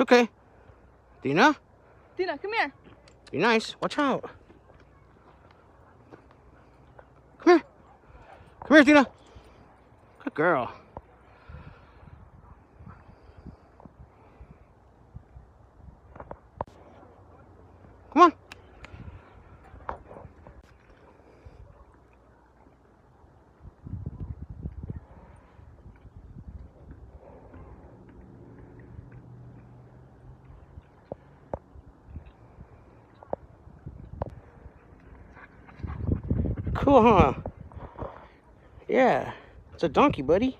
It's okay. Dina? Dina, come here. Be nice. Watch out. Come here. Come here, Dina. Good girl. Come on. Cool, huh? Yeah. It's a donkey, buddy.